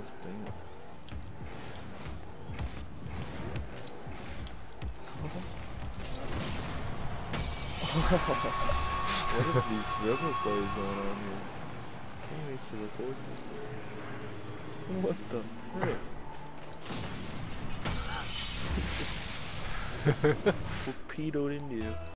this thing. what are these dribble plays going on here? Someone needs to record this. What the frick? Torpedoed pedoed into you?